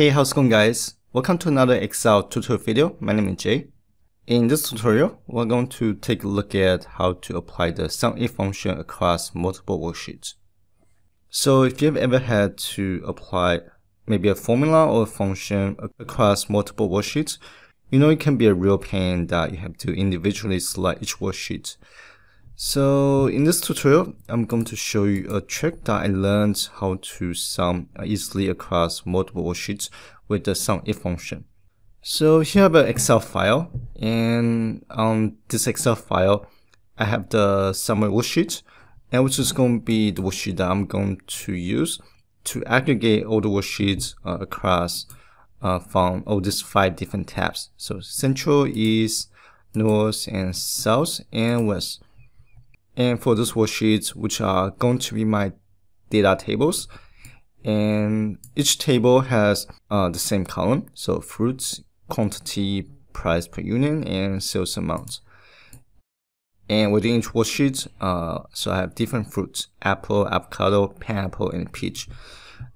Hey, how's it going guys? Welcome to another Excel tutorial video. My name is Jie. In this tutorial, we're going to take a look at how to apply the SUMIF function across multiple worksheets. So if you've ever had to apply maybe a formula or a function across multiple worksheets, you know it can be a real pain that you have to individually select each worksheet. So in this tutorial, I'm going to show you a trick that I learned how to sum easily across multiple worksheets with the SUMIF function. So here I have an Excel file and on this Excel file, I have the summary worksheet and which is going to be the worksheet that I'm going to use to aggregate all the worksheets uh, across uh, from all these five different tabs. So central, east, north, and south, and west. And for those worksheets, which are going to be my data tables, and each table has uh, the same column. So fruits, quantity, price per unit, and sales amount. And within each worksheet, uh, so I have different fruits, apple, avocado, pineapple, and peach.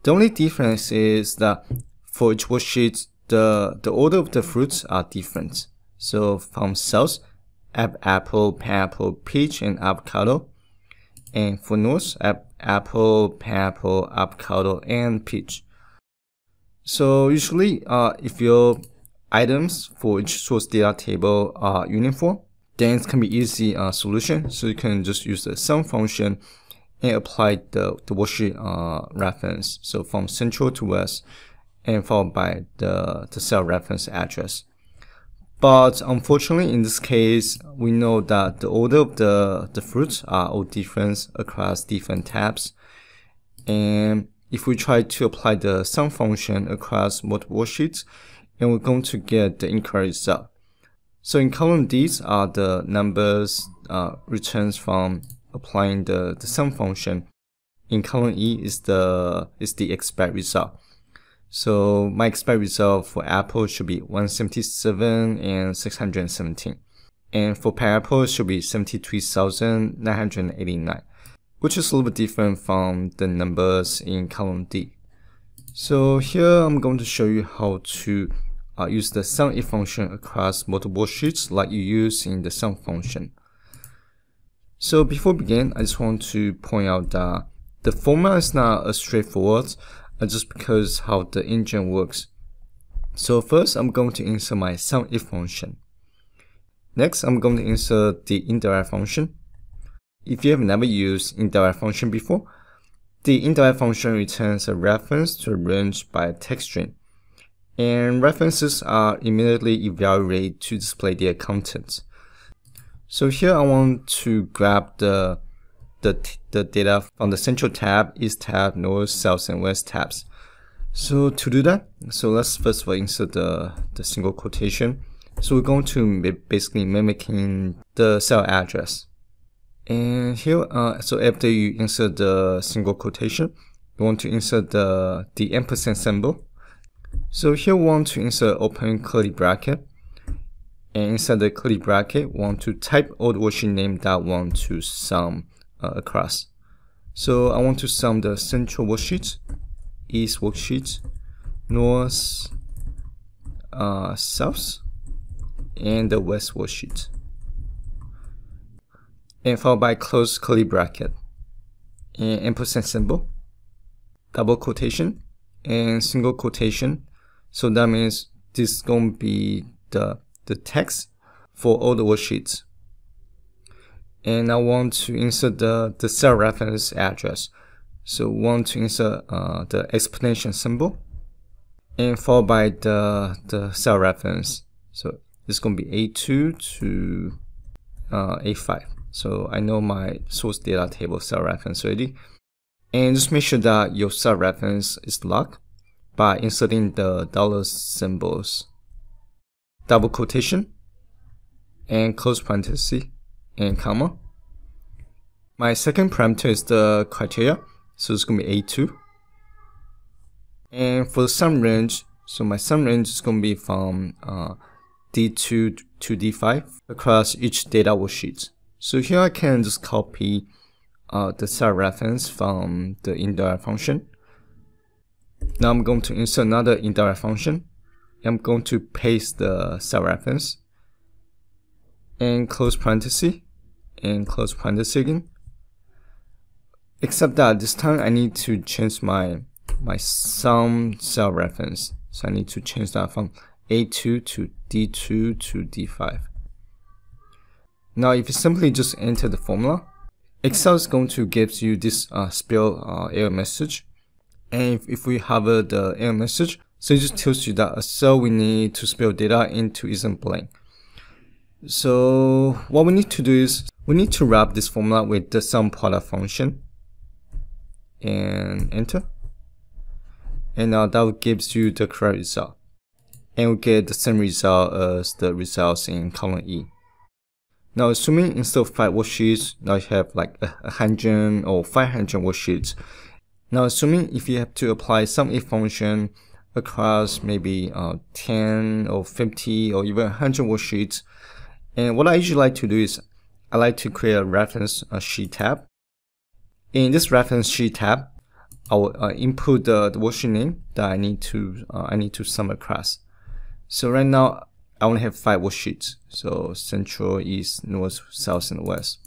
The only difference is that for each worksheet, the, the order of the fruits are different. So from sales, app apple, pineapple, peach, and avocado. And for notes, app apple, pineapple, avocado, and peach. So usually, uh, if your items for each source data table are uniform, then it can be easy uh, solution. So you can just use the sum function and apply the, the worksheet uh, reference. So from central to west and followed by the, the cell reference address. But unfortunately, in this case, we know that the order of the, the fruits are all different across different tabs. And if we try to apply the sum function across multiple sheets, and we're going to get the incorrect result. So in column D are the numbers uh, returns from applying the, the sum function. In column E is the is the expect result. So my expected result for Apple should be 177 and 617. And for pineapple should be 73,989, which is a little bit different from the numbers in column D. So here I'm going to show you how to uh, use the SUMIF function across multiple sheets like you use in the sum function. So before we begin, I just want to point out that the formula is not as straightforward just because how the engine works. So first, I'm going to insert my SUMIF function. Next, I'm going to insert the indirect function. If you have never used indirect function before, the indirect function returns a reference to a range by a text string. And references are immediately evaluated to display their contents. So here I want to grab the the, the data from the central tab, east tab, north, south, and west tabs. So to do that, so let's first of all insert the, the single quotation. So we're going to basically mimicking the cell address. And here, uh, so after you insert the single quotation, you want to insert the, the ampersand symbol. So here we want to insert open curly bracket. And inside the curly bracket, we want to type old worksheet name that want to sum uh, across. So I want to sum the central worksheet, east worksheet, north, uh, south, and the west worksheet. And followed by close curly bracket, and ampersand symbol, double quotation, and single quotation. So that means this is going to be the, the text for all the worksheets and I want to insert the, the cell reference address. So want to insert uh, the exclamation symbol and followed by the, the cell reference. So it's going to be A2 to uh, A5. So I know my source data table cell reference already. And just make sure that your cell reference is locked by inserting the dollar symbols, double quotation, and close parenthesis and comma. My second parameter is the criteria, so it's going to be A2. And for the sum range, so my sum range is going to be from uh, D2 to D5 across each data worksheet. So here I can just copy uh, the cell reference from the indirect function Now I'm going to insert another indirect function. I'm going to paste the cell reference and close parenthesis and close parenthesis again. Except that this time I need to change my my sum cell reference. So I need to change that from A2 to D2 to D5. Now if you simply just enter the formula, Excel is going to give you this uh, spill uh, error message. And if, if we have uh, the error message, so it just tells you that a cell we need to spill data into isn't blank. So what we need to do is we need to wrap this formula with the SUMPRODUCT function and enter. And now that gives you the correct result. And we get the same result as the results in column E. Now assuming instead of 5 worksheets, now you have like a 100 or 500 worksheets. Now assuming if you have to apply SUMIF function across maybe uh, 10 or 50 or even 100 worksheets, and what I usually like to do is I like to create a reference a sheet tab. In this reference sheet tab, I will uh, input the, the worksheet name that I need to uh, I need to sum across. So right now I only have five worksheets. So central, east, north, south, and west.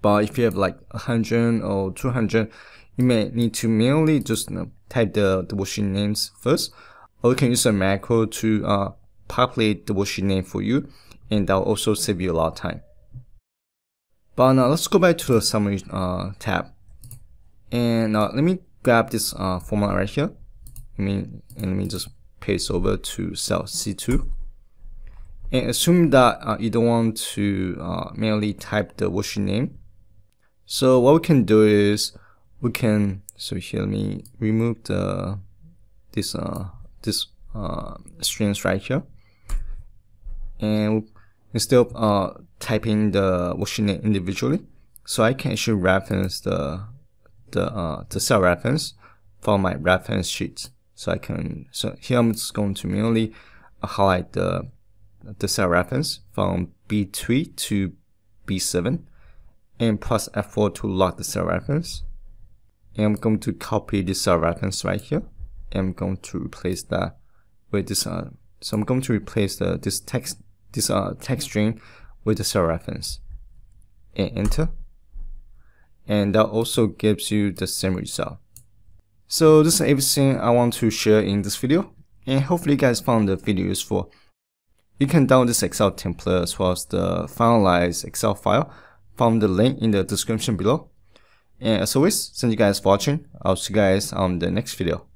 But if you have like 100 or 200, you may need to manually just you know, type the, the worksheet names first. Or you can use a macro to uh, populate the worksheet name for you. And that will also save you a lot of time. But now let's go back to the summary uh, tab. And now let me grab this uh, formula right here. Let me, and let me just paste over to cell C2 and assume that uh, you don't want to uh, manually type the worksheet name. So what we can do is we can so here let me remove the this uh this uh strings right here and instead of uh typing the worksheet name individually so I can actually reference the the uh the cell reference from my reference sheet so I can so here I'm just going to manually highlight the the cell reference from B3 to B7 and press F4 to lock the cell reference. And I'm going to copy the cell reference right here. And I'm going to replace that with this. Uh, so I'm going to replace the this text this uh, text string with the cell reference and enter. And that also gives you the same result. So this is everything I want to share in this video. And hopefully you guys found the video useful. You can download this Excel template as well as the finalized Excel file from the link in the description below. And as always, thank you guys for watching. I'll see you guys on the next video.